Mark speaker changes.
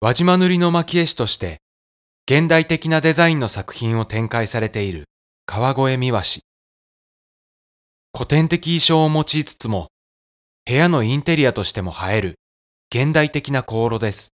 Speaker 1: 輪島塗の蒔絵師として、現代的なデザインの作品を展開されている川越美和氏。古典的衣装を用いつつも、部屋のインテリアとしても映える現代的な香炉です。